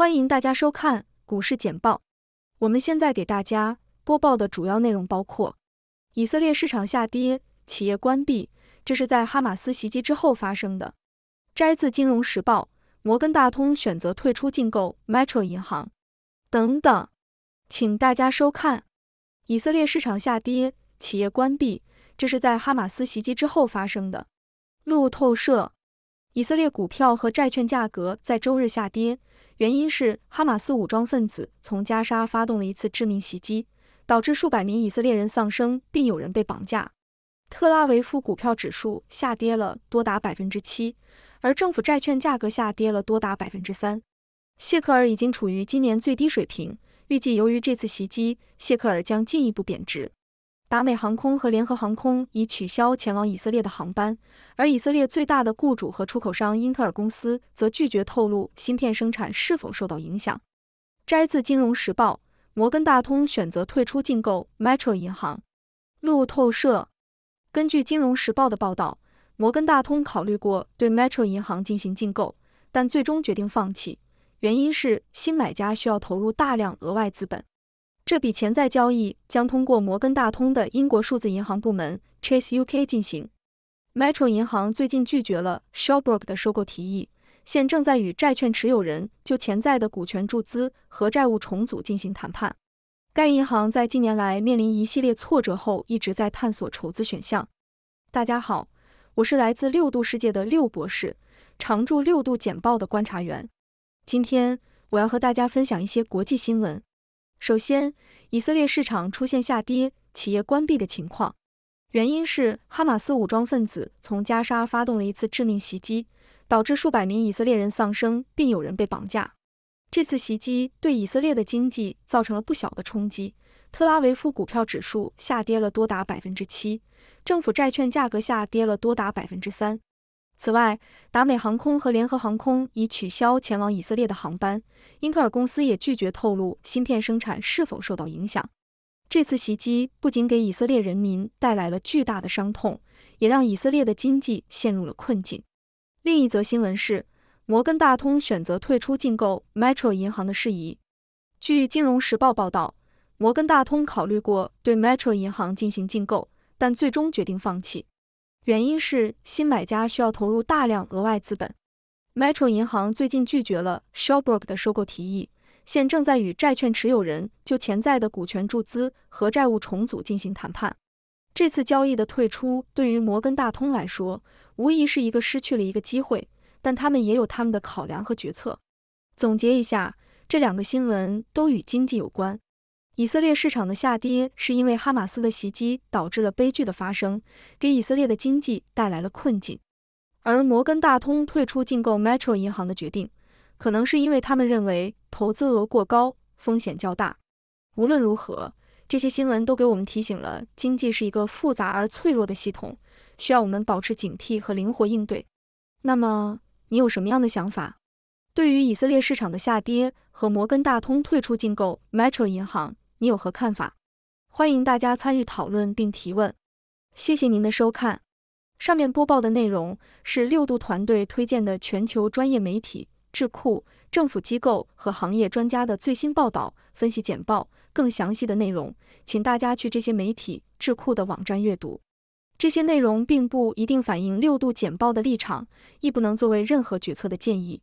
欢迎大家收看股市简报。我们现在给大家播报的主要内容包括：以色列市场下跌，企业关闭，这是在哈马斯袭击之后发生的。摘自《金融时报》，摩根大通选择退出竞购 Metro 银行等等。请大家收看：以色列市场下跌，企业关闭，这是在哈马斯袭击之后发生的。路透社。以色列股票和债券价格在周日下跌，原因是哈马斯武装分子从加沙发动了一次致命袭击，导致数百名以色列人丧生，并有人被绑架。特拉维夫股票指数下跌了多达百分之七，而政府债券价格下跌了多达百分之三。谢克尔已经处于今年最低水平，预计由于这次袭击，谢克尔将进一步贬值。达美航空和联合航空已取消前往以色列的航班，而以色列最大的雇主和出口商英特尔公司则拒绝透露芯片生产是否受到影响。摘自《金融时报》，摩根大通选择退出竞购 Metro 银行。路透社根据《金融时报》的报道，摩根大通考虑过对 Metro 银行进行竞购，但最终决定放弃，原因是新买家需要投入大量额外资本。这笔潜在交易将通过摩根大通的英国数字银行部门 Chase UK 进行。Metro 银行最近拒绝了 Shawbrook 的收购提议，现正在与债券持有人就潜在的股权注资和债务重组进行谈判。该银行在近年来面临一系列挫折后，一直在探索筹资选项。大家好，我是来自六度世界的六博士，常驻六度简报的观察员。今天我要和大家分享一些国际新闻。首先，以色列市场出现下跌、企业关闭的情况，原因是哈马斯武装分子从加沙发动了一次致命袭击，导致数百名以色列人丧生，并有人被绑架。这次袭击对以色列的经济造成了不小的冲击，特拉维夫股票指数下跌了多达百分之七，政府债券价格下跌了多达百分之三。此外，达美航空和联合航空已取消前往以色列的航班，英特尔公司也拒绝透露芯片生产是否受到影响。这次袭击不仅给以色列人民带来了巨大的伤痛，也让以色列的经济陷入了困境。另一则新闻是，摩根大通选择退出竞购 Metro 银行的事宜。据金融时报报道，摩根大通考虑过对 Metro 银行进行竞购，但最终决定放弃。原因是新买家需要投入大量额外资本。Metro 银行最近拒绝了 Shelbrook 的收购提议，现正在与债券持有人就潜在的股权注资和债务重组进行谈判。这次交易的退出对于摩根大通来说，无疑是一个失去了一个机会，但他们也有他们的考量和决策。总结一下，这两个新闻都与经济有关。以色列市场的下跌是因为哈马斯的袭击导致了悲剧的发生，给以色列的经济带来了困境。而摩根大通退出竞购 Metro 银行的决定，可能是因为他们认为投资额过高，风险较大。无论如何，这些新闻都给我们提醒了，经济是一个复杂而脆弱的系统，需要我们保持警惕和灵活应对。那么，你有什么样的想法？对于以色列市场的下跌和摩根大通退出竞购 Metro 银行？你有何看法？欢迎大家参与讨论并提问。谢谢您的收看。上面播报的内容是六度团队推荐的全球专业媒体、智库、政府机构和行业专家的最新报道、分析简报。更详细的内容，请大家去这些媒体、智库的网站阅读。这些内容并不一定反映六度简报的立场，亦不能作为任何决策的建议。